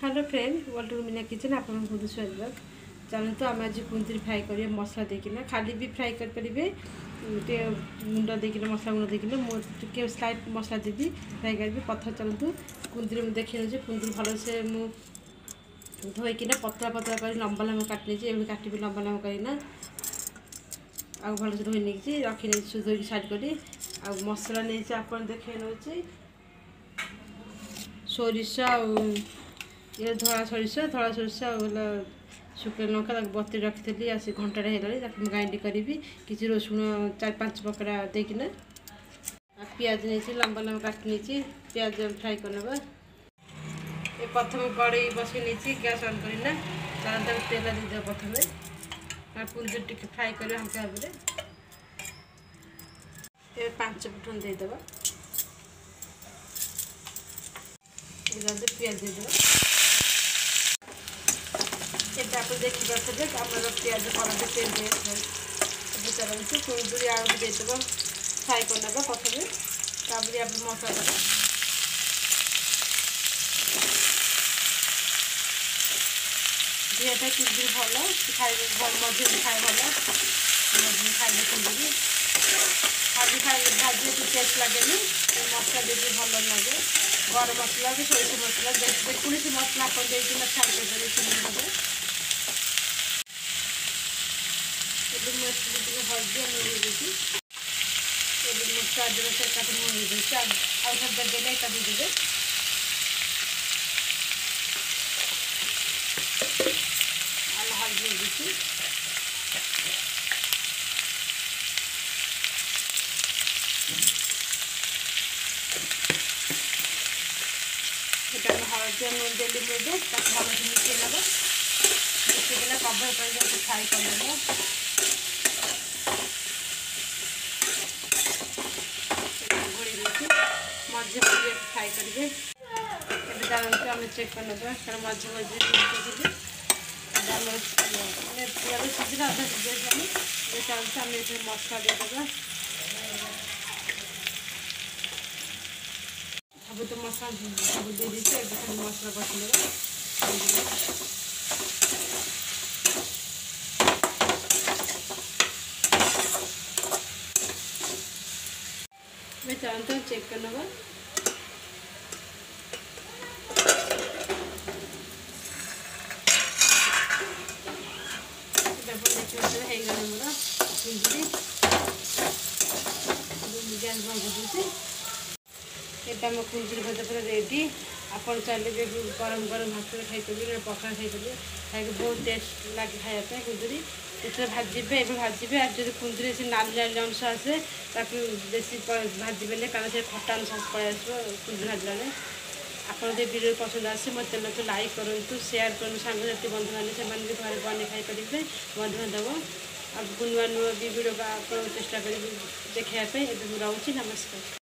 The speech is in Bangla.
হ্যালো ফ্রেন্ড ওয়াল্টু মিনা কিচেন আপনার বন্ধু স্বাগত জানেন তো আমরা যে কুন্তির ফ্রাই করি মশলা দিয়ে কিনা খালি বি ফ্রাই করিপারে গুণ্ড কিনা মশলা গুঁড়ো দিয়ে কিনা টিকি স্লাইট মশলা দিবি ফ্রাই করবি পথর চলতু কুন্তির দেখে নেছি কুন্তির ভালসে মু কিনা পতলা পতলা করে লম্বা লম্বা কাটি নিয়েছি এভাবে কাটিবি লম্বা লম্বা করি না আর ভালসে ধোই নিয়েছি রাখি নিয়েছি ধুই সাইড করি আর মশলা নিয়েছি আপনার দেখে নেছি সরিষা ଇଏ ଧଳା ସୋରିଷ ଧଳା ସୋରିଷ ହେଲା ଶୁଖିଲା ଲଙ୍କା ତାକୁ ବତୁରି ରଖିଥିଲି ଆସି ଘଣ୍ଟାଟେ ହେଲାଣି ତାକୁ ମୁଁ ଗ୍ରାଇଣ୍ଡ କରିବି କିଛି ରସୁଣ ଚାରି ପାଞ୍ଚ ପକଡ଼ା ଦେଇକିନା ଆଉ ପିଆଜ ନେଇଛି ଲମ୍ବା ଲମ୍ବା କାଟି ନେଇଛି ପିଆଜ ଫ୍ରାଏ କରିନେବା ଏ ପ୍ରଥମେ କଡ଼େଇ ବସେଇ ନେଇଛି ଗ୍ୟାସ୍ ଅନ୍ କରିନା ତାହେଲେ ତାକୁ ତେଲ ଦେଇଦେବା ପ୍ରଥମେ ଆଉ ପୁଞ୍ଜି ଟିକେ ଫ୍ରାଏ କରିବା ହାଲକା ଭାବରେ ଏବେ ପାଞ୍ଚ ଫୁଟଣ ଦେଇଦେବା ପିଆଜ ଦେଇଦେବା এটা আপনাদের ঠিক আছে যে আপনারা পেঁয়াজের কলাতে তেল দিয়েছেন বুঝতে পারছি কুঁদুরি আলু দিয়ে দেবো ফ্রাই করে নেবো প্রথমে তারপরে আপনি মশলা দেবো দিয়েটা কুঁদুরি ভালো খাইলে মজুরি খাই ভালো মজুরি খাইলে কুঁদুরি ভাজি খাইলে ভাজি একটু টেস্ট লাগেনি মশলা দিতে ভালো লাগে গরম মশলা সরিষা মশলা দেখতে কুড়িটি মশলা এখন দিয়ে কিনা খাইতে পারি সুন্দর এদের মাছগুলো দিকে হলদি আর নুন দিয়েছি এদের মাছ চার জন্য চার কাঠে নুন দিয়েছি আর আলুটা দিলে এটা দিয়ে দেবে আলু হলদি দিয়েছি এটা হলদি আর নেবো মিশিয়ে কভার করে ফ্রাই করে নেবো మధ్య మధ్య ఫ్రై ଏବେ ଦାମକୁ ଆମେ ଚେକ୍ କରିନେବା କାରଣ ମଝି ମଝିରେ କରିଦେବୁ ଦାମ ପୁରା ସିଝିଲା ଅଧା ସିଝିଯାଇଛି ଆମେ ଏ ଆମେ ଏଥିରେ ମସଲା ଦେଇଦେବା ସବୁ ତ ମସଲା ସବୁ ଦେଇଦେଇଛି ଏବେ ଖାଲି ମସଲା କରିଦେବା ଏବେ ଚାଉଳ ଚେକ୍ କରିନେବା ಡಬಲ್ ಎಕ್ಕಿರ್ತದೆ ಹೇಗೆ ನಮ್ಗೆ ಹಿಂಗಿಡಿ ଡିଜାଇନ୍ କ'ଣ କରୁଛି ଏଇଟା ଆମ କୁନ୍ଦୁରି ଭଜା ପୁରା ରେଡ଼ି ଆପଣ ଚାଲିବେ ଗରମ ଗରମ ଭାତରେ ଖାଇପାରିବେ ପଖାଳ ଖାଇପାରିବେ ଖାଇକି ବହୁତ ଟେଷ୍ଟ ଲାଗେ ଖାଇବା ପାଇଁ କୁନ୍ଦୁରି ଯେତେବେଳେ ଭାଜିବେ ଏବେ ଭାଜିବେ ଆଉ ଯଦି କୁନ୍ଦୁରି ସେ ନାଲି ନାଲି ଅଂଶ ଆସେ ତାକୁ ବେଶୀ ଭାଜିବେନି କାରଣ ସେ ଖଟା ଅଂଶ ପଳେଇ ଆସିବ କୁନ୍ଦୁରି ଭାଜିଲା ବେଳେ আপনাদের ভিডিও পছন্দ আসে ମୋତେ ମଧ୍ୟ ଲାଇକ୍ କରନ୍ତୁ ସେୟାର କରନ୍ତୁ ସାଙ୍ଗସାଥି ବନ୍ଧୁମାନେ ସେମାନେ ବି ଘରେ ବନେଇ ଖାଇପାରିବେ ବନ୍ଧୁବାନ୍ଧବ ଆଗକୁ ନୂଆ ନୂଆ ବି ଭିଡ଼ିଓ ଆପଣଙ୍କୁ ଚେଷ୍ଟା କରିବି ଦେଖାଇବା ପାଇଁ ଏବେ ମୁଁ ରହୁଛି ନମସ୍କାର